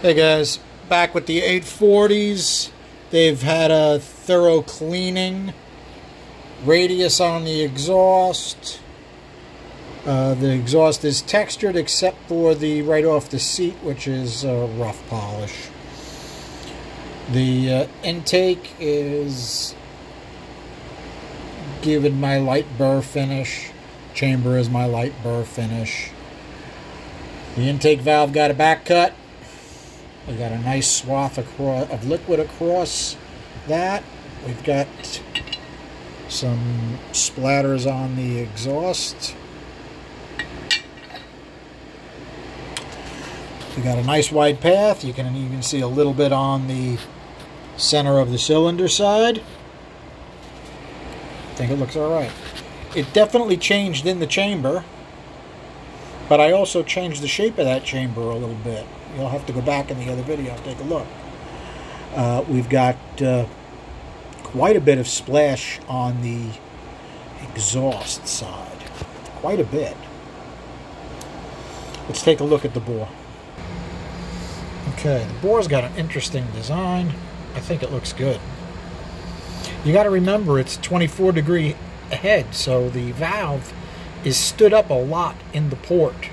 Hey guys, back with the 840s. They've had a thorough cleaning. Radius on the exhaust. Uh, the exhaust is textured except for the right off the seat, which is uh, rough polish. The uh, intake is given my light burr finish. Chamber is my light burr finish. The intake valve got a back cut. We got a nice swath of liquid across that. We've got some splatters on the exhaust. We got a nice wide path. You can even see a little bit on the center of the cylinder side. I think it looks all right. It definitely changed in the chamber, but I also changed the shape of that chamber a little bit. You'll have to go back in the other video and take a look. Uh, we've got uh, quite a bit of splash on the exhaust side. Quite a bit. Let's take a look at the bore. Okay, the bore's got an interesting design. I think it looks good. You got to remember it's 24 degree ahead, so the valve is stood up a lot in the port.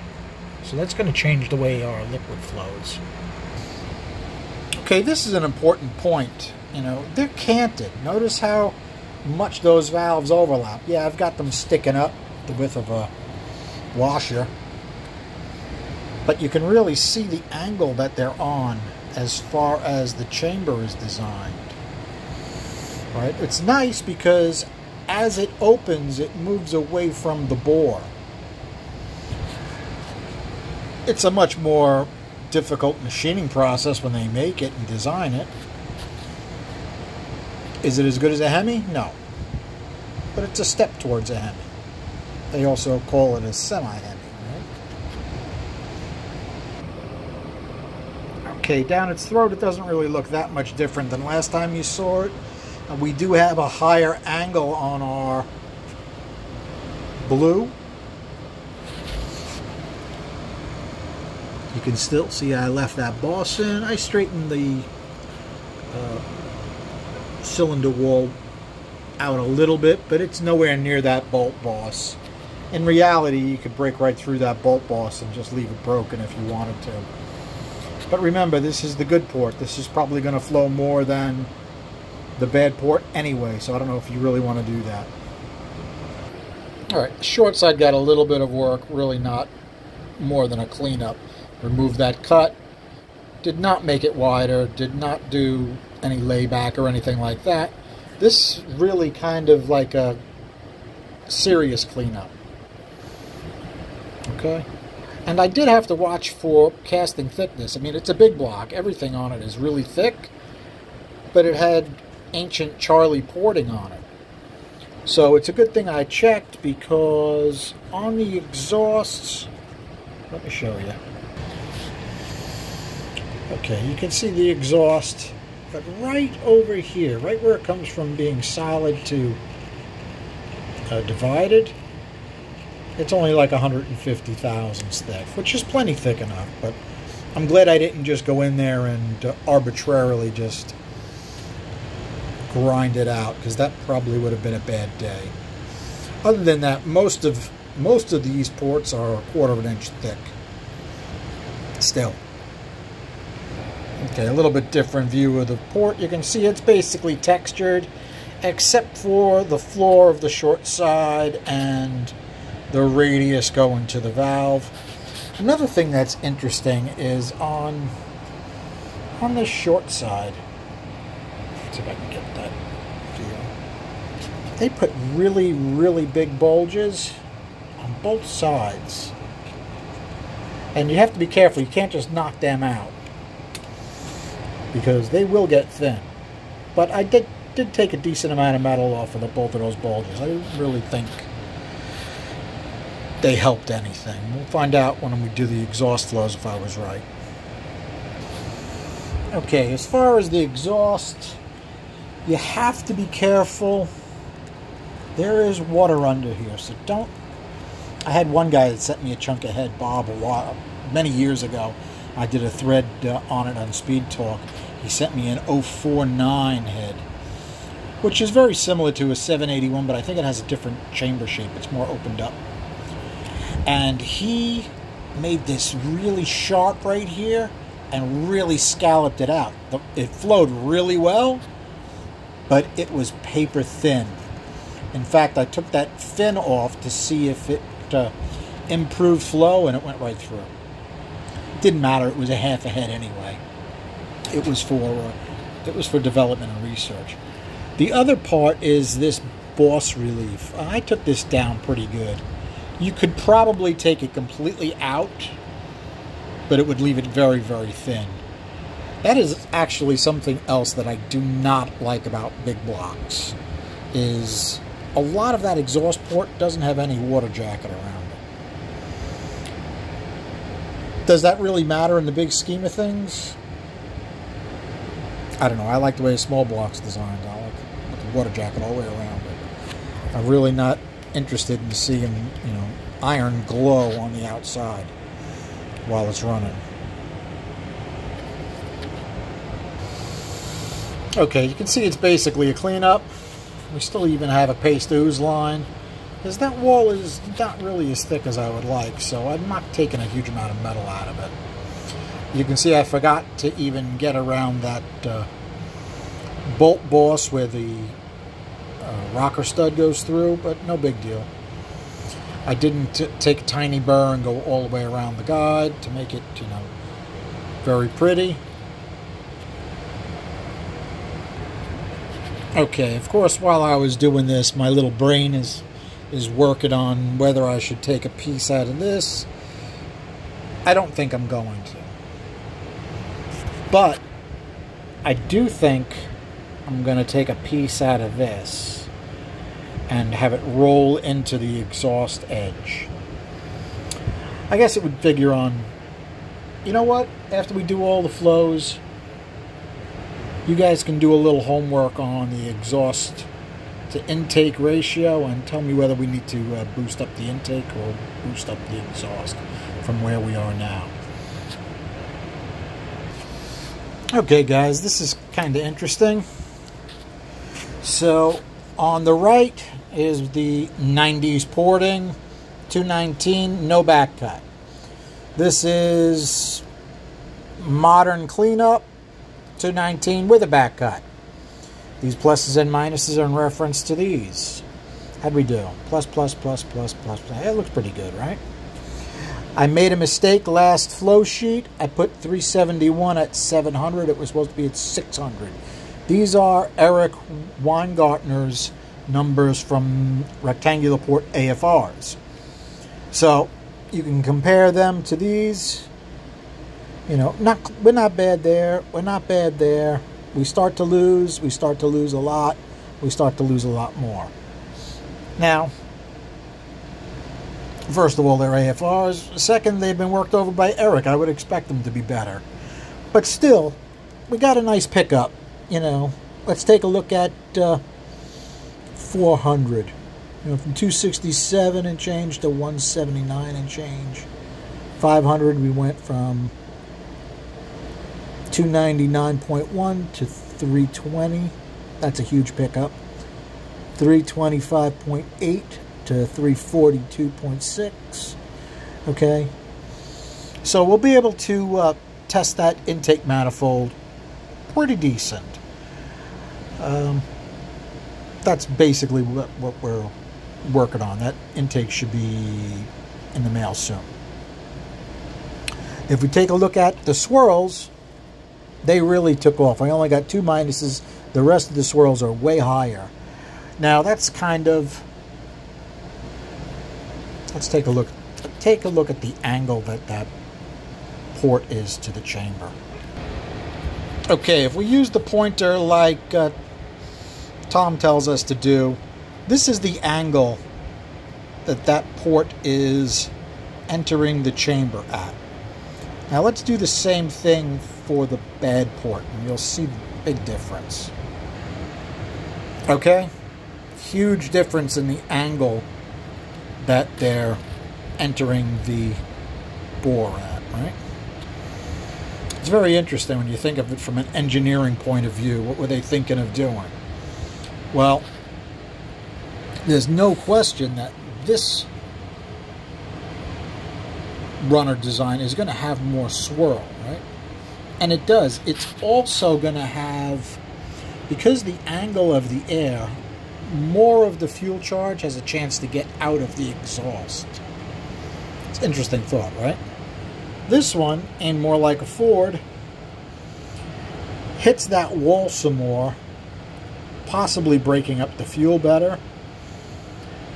So that's going to change the way our liquid flows. Okay, this is an important point. You know, they're canted. Notice how much those valves overlap. Yeah, I've got them sticking up the width of a washer. But you can really see the angle that they're on as far as the chamber is designed. Right? It's nice because as it opens, it moves away from the bore it's a much more difficult machining process when they make it and design it. Is it as good as a Hemi? No. But it's a step towards a Hemi. They also call it a semi-Hemi, right? Okay, down its throat, it doesn't really look that much different than last time you saw it. We do have a higher angle on our blue can still see I left that boss in. I straightened the uh, cylinder wall out a little bit, but it's nowhere near that bolt boss. In reality, you could break right through that bolt boss and just leave it broken if you wanted to. But remember, this is the good port. This is probably going to flow more than the bad port anyway, so I don't know if you really want to do that. Alright, short side got a little bit of work, really not more than a cleanup remove that cut. Did not make it wider, did not do any layback or anything like that. This really kind of like a serious cleanup. Okay? And I did have to watch for casting thickness. I mean, it's a big block. Everything on it is really thick, but it had ancient Charlie porting on it. So it's a good thing I checked because on the exhausts, let me show you. Okay, you can see the exhaust, but right over here, right where it comes from being solid to uh, divided, it's only like 150 thousandths thick, which is plenty thick enough, but I'm glad I didn't just go in there and uh, arbitrarily just grind it out, because that probably would have been a bad day. Other than that, most of most of these ports are a quarter of an inch thick. Still. Okay, a little bit different view of the port. You can see it's basically textured except for the floor of the short side and the radius going to the valve. Another thing that's interesting is on on the short side. Let's see if I can get that deal. They put really, really big bulges on both sides. And you have to be careful. You can't just knock them out because they will get thin. But I did did take a decent amount of metal off of the, both of those bulges. I didn't really think they helped anything. We'll find out when we do the exhaust flows if I was right. Okay, as far as the exhaust, you have to be careful. There is water under here, so don't. I had one guy that sent me a chunk of head, Bob, a while, many years ago, I did a thread uh, on it on Speed Talk. He sent me an 049 head, which is very similar to a 781, but I think it has a different chamber shape. It's more opened up. And he made this really sharp right here and really scalloped it out. It flowed really well, but it was paper thin. In fact, I took that fin off to see if it uh, improved flow, and it went right through. Didn't matter; it was a half a head anyway. It was for uh, it was for development and research. The other part is this boss relief. I took this down pretty good. You could probably take it completely out, but it would leave it very, very thin. That is actually something else that I do not like about big blocks, is a lot of that exhaust port doesn't have any water jacket around it. Does that really matter in the big scheme of things? I don't know. I like the way small block's designed. I like the water jacket all the way around it. I'm really not interested in seeing, you know, iron glow on the outside while it's running. Okay, you can see it's basically a cleanup. We still even have a paste ooze line. Because that wall is not really as thick as I would like, so I'm not taking a huge amount of metal out of it. You can see I forgot to even get around that uh, bolt boss where the uh, rocker stud goes through, but no big deal. I didn't take a tiny burr and go all the way around the guide to make it, you know, very pretty. Okay, of course, while I was doing this, my little brain is is working on whether I should take a piece out of this. I don't think I'm going to. But I do think I'm going to take a piece out of this and have it roll into the exhaust edge. I guess it would figure on, you know what, after we do all the flows, you guys can do a little homework on the exhaust to intake ratio and tell me whether we need to uh, boost up the intake or boost up the exhaust from where we are now. Okay guys, this is kind of interesting. So on the right is the 90s porting, 219, no back cut. This is modern cleanup, 219 with a back cut. These pluses and minuses are in reference to these. How'd we do? Plus, plus, plus, plus, plus, plus. It looks pretty good, right? I made a mistake last flow sheet. I put 371 at 700. It was supposed to be at 600. These are Eric Weingartner's numbers from rectangular port AFRs. So you can compare them to these. You know, not we're not bad there. We're not bad there. We start to lose. We start to lose a lot. We start to lose a lot more. Now, first of all, they're AFRs. Second, they've been worked over by Eric. I would expect them to be better. But still, we got a nice pickup. You know, let's take a look at. Uh, 400. You know, from 267 and change to 179 and change. 500, we went from 299.1 to 320. That's a huge pickup. 325.8 to 342.6. Okay. So we'll be able to uh, test that intake manifold pretty decent. Um, that's basically what, what we're working on. That intake should be in the mail soon. If we take a look at the swirls, they really took off. I only got two minuses. The rest of the swirls are way higher. Now that's kind of let's take a look take a look at the angle that that port is to the chamber. Okay, if we use the pointer like uh, Tom tells us to do. This is the angle that that port is entering the chamber at. Now let's do the same thing for the bad port and you'll see the big difference. Okay? Huge difference in the angle that they're entering the bore at, right? It's very interesting when you think of it from an engineering point of view. What were they thinking of doing? Well, there's no question that this runner design is going to have more swirl, right? And it does. It's also going to have, because the angle of the air, more of the fuel charge has a chance to get out of the exhaust. It's an interesting thought, right? This one, and more like a Ford, hits that wall some more, possibly breaking up the fuel better.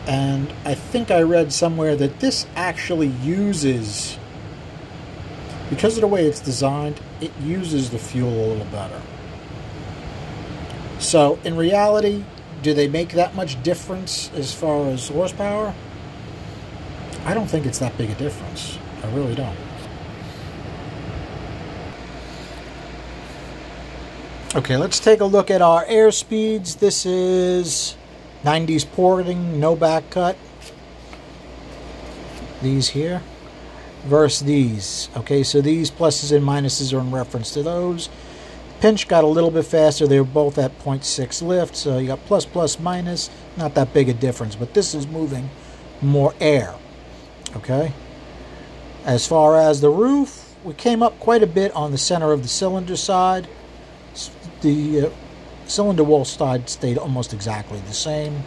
And I think I read somewhere that this actually uses, because of the way it's designed, it uses the fuel a little better. So in reality, do they make that much difference as far as horsepower? I don't think it's that big a difference. I really don't. Okay, let's take a look at our air speeds. This is 90s porting, no back cut. These here versus these. Okay, so these pluses and minuses are in reference to those. Pinch got a little bit faster. They were both at 0.6 lift, so you got plus, plus, minus. Not that big a difference, but this is moving more air. Okay. As far as the roof, we came up quite a bit on the center of the cylinder side the uh, cylinder wall side stayed almost exactly the same.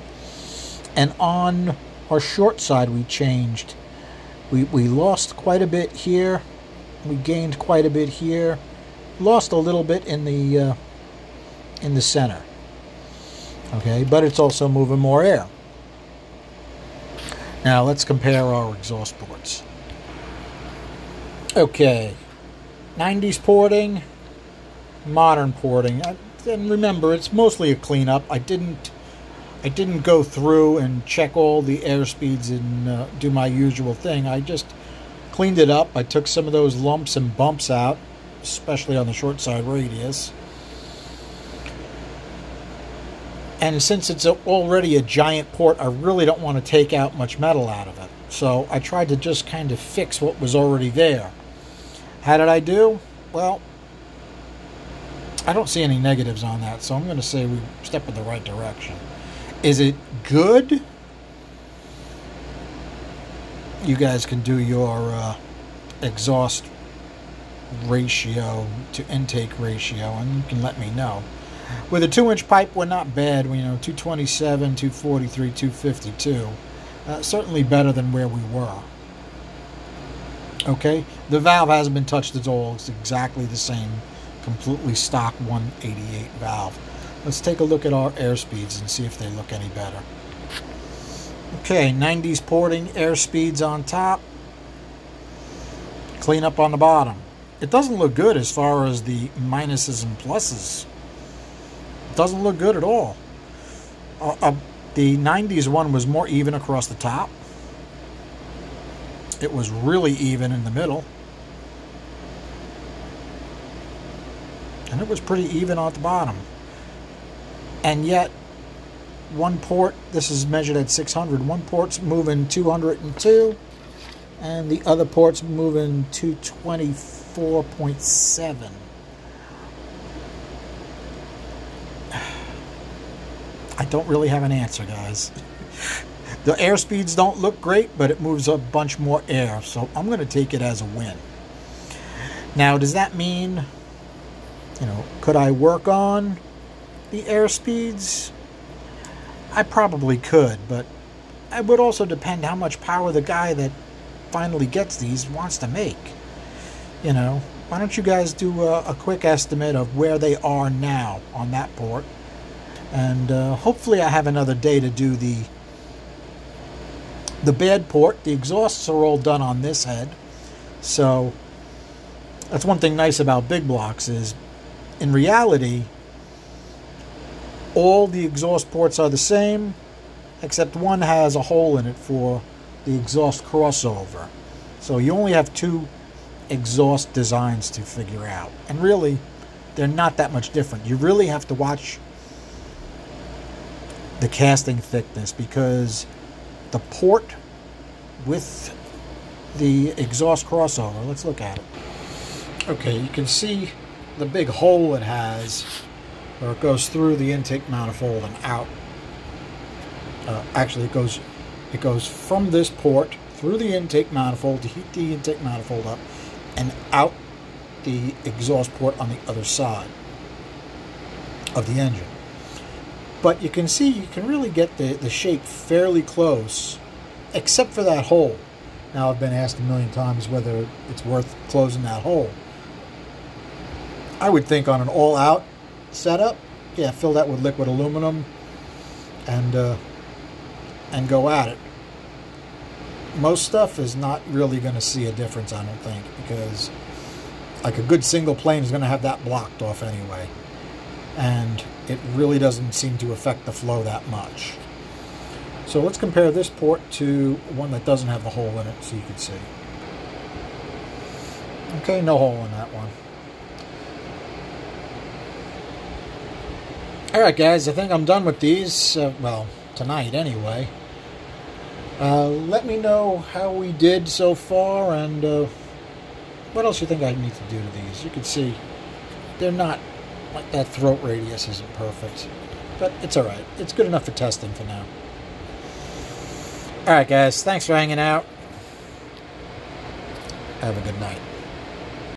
And on our short side, we changed. We, we lost quite a bit here. We gained quite a bit here. Lost a little bit in the uh, in the center. Okay, but it's also moving more air. Now let's compare our exhaust ports. Okay, 90s porting, modern porting. And remember, it's mostly a cleanup. I didn't, I didn't go through and check all the air speeds and uh, do my usual thing. I just cleaned it up. I took some of those lumps and bumps out, especially on the short side radius. And since it's already a giant port, I really don't want to take out much metal out of it. So I tried to just kind of fix what was already there. How did I do? Well, I don't see any negatives on that, so I'm going to say we step in the right direction. Is it good? You guys can do your uh, exhaust ratio to intake ratio, and you can let me know. With a two-inch pipe, we're not bad. You know, 227, 243, 252. Uh, certainly better than where we were. Okay, the valve hasn't been touched at all. It's exactly the same completely stock 188 valve. Let's take a look at our air speeds and see if they look any better. Okay, 90s porting, air speeds on top, clean up on the bottom. It doesn't look good as far as the minuses and pluses. It doesn't look good at all. Uh, uh, the 90s one was more even across the top. It was really even in the middle. and it was pretty even at the bottom. And yet, one port, this is measured at 600, one port's moving 202, and the other port's moving 224.7. I don't really have an answer, guys. the air speeds don't look great, but it moves a bunch more air, so I'm going to take it as a win. Now, does that mean you know, could I work on the air speeds? I probably could, but it would also depend how much power the guy that finally gets these wants to make. You know, why don't you guys do a, a quick estimate of where they are now on that port? And uh, hopefully I have another day to do the the bad port. The exhausts are all done on this head. So that's one thing nice about big blocks is in reality, all the exhaust ports are the same, except one has a hole in it for the exhaust crossover. So you only have two exhaust designs to figure out. And really, they're not that much different. You really have to watch the casting thickness because the port with the exhaust crossover, let's look at it. Okay, you can see the big hole it has where it goes through the intake manifold and out. Uh, actually, it goes it goes from this port through the intake manifold to heat the intake manifold up and out the exhaust port on the other side of the engine. But you can see you can really get the, the shape fairly close, except for that hole. Now I've been asked a million times whether it's worth closing that hole. I would think on an all-out setup, yeah, fill that with liquid aluminum and uh, and go at it. Most stuff is not really going to see a difference, I don't think, because like a good single plane is going to have that blocked off anyway. And it really doesn't seem to affect the flow that much. So let's compare this port to one that doesn't have the hole in it so you can see. Okay, no hole in that one. Alright guys, I think I'm done with these. Uh, well, tonight anyway. Uh, let me know how we did so far and uh, what else you think I need to do to these. You can see they're not, like that throat radius isn't perfect. But it's alright. It's good enough for testing for now. Alright guys, thanks for hanging out. Have a good night.